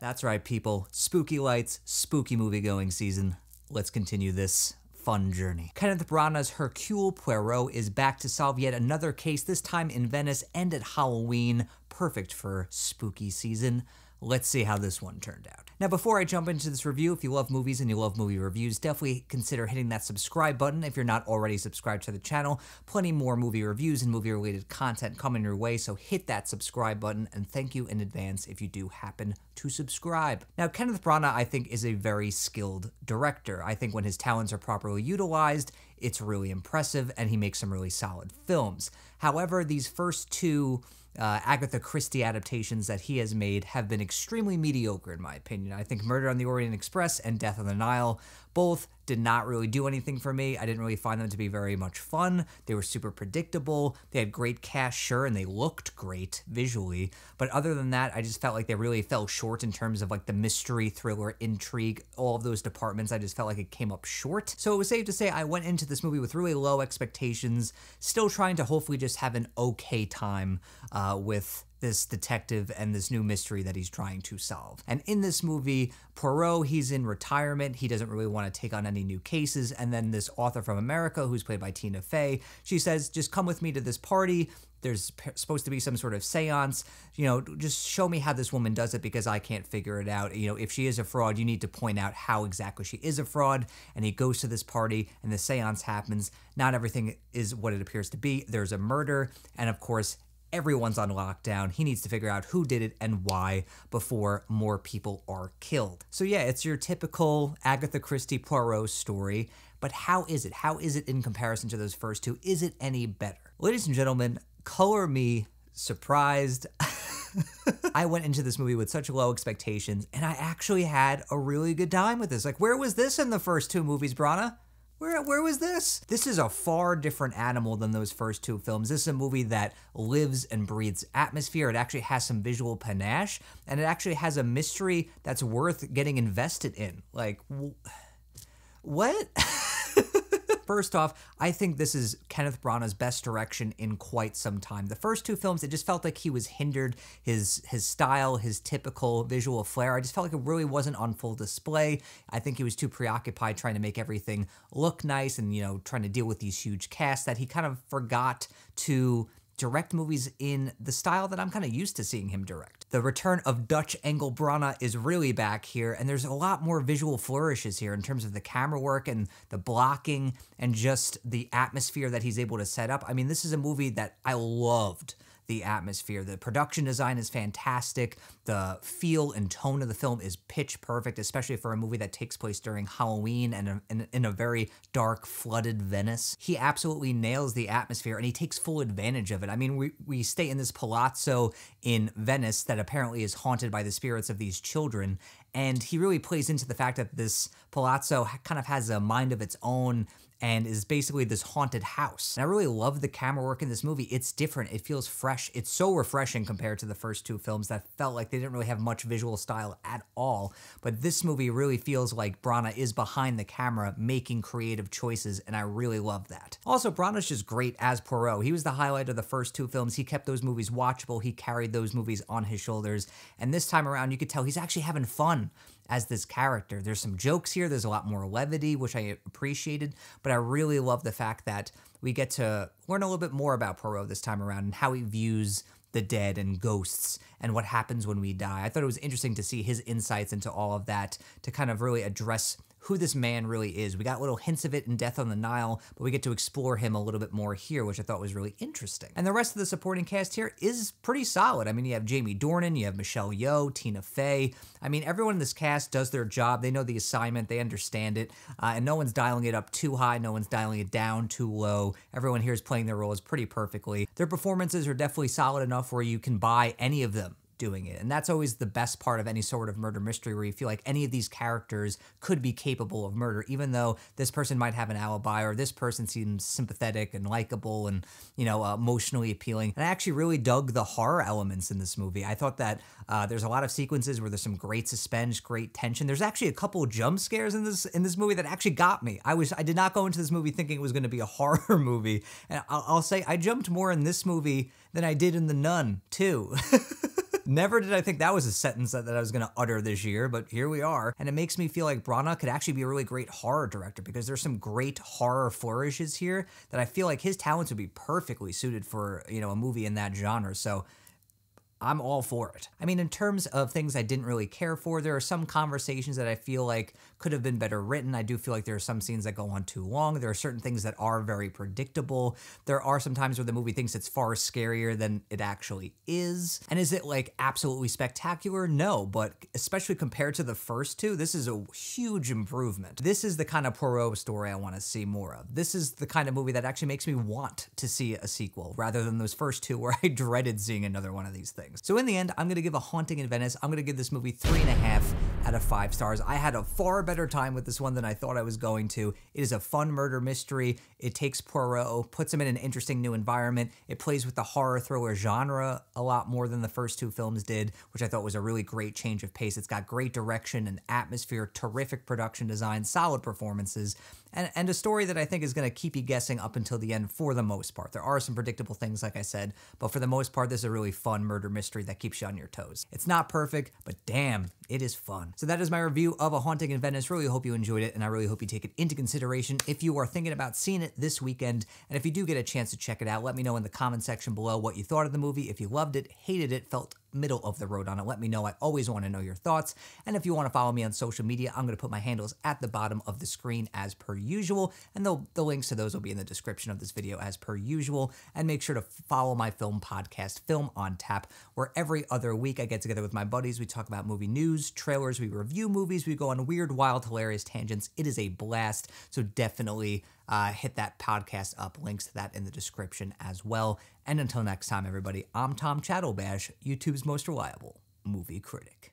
That's right, people. Spooky lights, spooky movie going season. Let's continue this fun journey. Kenneth Branagh's Hercule Poirot is back to solve yet another case, this time in Venice and at Halloween. Perfect for spooky season. Let's see how this one turned out. Now, before I jump into this review, if you love movies and you love movie reviews, definitely consider hitting that subscribe button if you're not already subscribed to the channel. Plenty more movie reviews and movie related content coming your way, so hit that subscribe button and thank you in advance if you do happen to subscribe. Now, Kenneth Branagh, I think, is a very skilled director. I think when his talents are properly utilized, it's really impressive and he makes some really solid films. However, these first two uh, Agatha Christie adaptations that he has made have been extremely mediocre, in my opinion. I think Murder on the Orient Express and Death on the Nile both did not really do anything for me. I didn't really find them to be very much fun. They were super predictable. They had great cast, sure, and they looked great visually. But other than that, I just felt like they really fell short in terms of like the mystery, thriller, intrigue, all of those departments. I just felt like it came up short. So it was safe to say I went into this movie with really low expectations, still trying to hopefully just have an okay time uh, with this detective and this new mystery that he's trying to solve. And in this movie, Poirot, he's in retirement. He doesn't really want to take on any new cases. And then this author from America, who's played by Tina Fey, she says, just come with me to this party. There's supposed to be some sort of seance. You know, just show me how this woman does it because I can't figure it out. You know, if she is a fraud, you need to point out how exactly she is a fraud. And he goes to this party and the seance happens. Not everything is what it appears to be. There's a murder. And of course, everyone's on lockdown. He needs to figure out who did it and why before more people are killed. So, yeah, it's your typical Agatha Christie Poirot story, but how is it? How is it in comparison to those first two? Is it any better? Ladies and gentlemen, color me surprised. I went into this movie with such low expectations, and I actually had a really good time with this. Like, where was this in the first two movies, Branagh? Where, where was this? This is a far different animal than those first two films. This is a movie that lives and breathes atmosphere. It actually has some visual panache, and it actually has a mystery that's worth getting invested in. Like, what? First off, I think this is Kenneth Branagh's best direction in quite some time. The first two films, it just felt like he was hindered. His his style, his typical visual flair, I just felt like it really wasn't on full display. I think he was too preoccupied trying to make everything look nice and you know trying to deal with these huge casts that he kind of forgot to direct movies in the style that I'm kind of used to seeing him direct. The return of Dutch angle Branagh is really back here, and there's a lot more visual flourishes here in terms of the camera work and the blocking and just the atmosphere that he's able to set up. I mean, this is a movie that I loved the atmosphere. The production design is fantastic. The feel and tone of the film is pitch perfect, especially for a movie that takes place during Halloween and in, in a very dark, flooded Venice. He absolutely nails the atmosphere and he takes full advantage of it. I mean, we, we stay in this palazzo in Venice that apparently is haunted by the spirits of these children. And he really plays into the fact that this palazzo kind of has a mind of its own and is basically this haunted house. And I really love the camera work in this movie. It's different. It feels fresh. It's so refreshing compared to the first two films that felt like they didn't really have much visual style at all. But this movie really feels like Branagh is behind the camera making creative choices, and I really love that. Also, Branagh's just great as Poirot. He was the highlight of the first two films. He kept those movies watchable. He carried those movies on his shoulders. And this time around, you could tell he's actually having fun as this character. There's some jokes here, there's a lot more levity, which I appreciated, but I really love the fact that we get to learn a little bit more about Poirot this time around and how he views the dead and ghosts and what happens when we die. I thought it was interesting to see his insights into all of that to kind of really address who this man really is. We got little hints of it in Death on the Nile, but we get to explore him a little bit more here, which I thought was really interesting. And the rest of the supporting cast here is pretty solid. I mean, you have Jamie Dornan, you have Michelle Yeoh, Tina Fey. I mean, everyone in this cast does their job. They know the assignment, they understand it, uh, and no one's dialing it up too high, no one's dialing it down too low. Everyone here is playing their roles pretty perfectly. Their performances are definitely solid enough where you can buy any of them doing it. And that's always the best part of any sort of murder mystery where you feel like any of these characters could be capable of murder, even though this person might have an alibi or this person seems sympathetic and likable and, you know, uh, emotionally appealing. And I actually really dug the horror elements in this movie. I thought that uh, there's a lot of sequences where there's some great suspense, great tension. There's actually a couple jump scares in this in this movie that actually got me. I was I did not go into this movie thinking it was going to be a horror movie, and I'll, I'll say I jumped more in this movie than I did in The Nun too. Never did I think that was a sentence that, that I was going to utter this year, but here we are. And it makes me feel like Branagh could actually be a really great horror director because there's some great horror flourishes here that I feel like his talents would be perfectly suited for, you know, a movie in that genre. So I'm all for it. I mean, in terms of things I didn't really care for, there are some conversations that I feel like could have been better written. I do feel like there are some scenes that go on too long. There are certain things that are very predictable. There are some times where the movie thinks it's far scarier than it actually is. And is it like absolutely spectacular? No, but especially compared to the first two, this is a huge improvement. This is the kind of Poirot story I want to see more of. This is the kind of movie that actually makes me want to see a sequel rather than those first two where I dreaded seeing another one of these things. So in the end, I'm to give A Haunting in Venice, I'm to give this movie three and a half out of five stars. I had a far better time with this one than I thought I was going to. It is a fun murder mystery. It takes Poirot, puts him in an interesting new environment. It plays with the horror thriller genre a lot more than the first two films did, which I thought was a really great change of pace. It's got great direction and atmosphere, terrific production design, solid performances and, and a story that I think is going to keep you guessing up until the end for the most part. There are some predictable things, like I said, but for the most part, this is a really fun murder mystery that keeps you on your toes. It's not perfect, but damn, it is fun. So that is my review of A Haunting in Venice. Really hope you enjoyed it, and I really hope you take it into consideration if you are thinking about seeing it this weekend. And if you do get a chance to check it out, let me know in the comment section below what you thought of the movie. If you loved it, hated it, felt middle of the road on it. Let me know. I always want to know your thoughts. And if you want to follow me on social media, I'm going to put my handles at the bottom of the screen as per usual. And the, the links to those will be in the description of this video as per usual. And make sure to follow my film podcast, Film on Tap, where every other week I get together with my buddies. We talk about movie news, trailers, we review movies, we go on weird, wild, hilarious tangents. It is a blast. So definitely uh, hit that podcast up. Links to that in the description as well. And until next time, everybody, I'm Tom Chatalbash, YouTube's most reliable movie critic.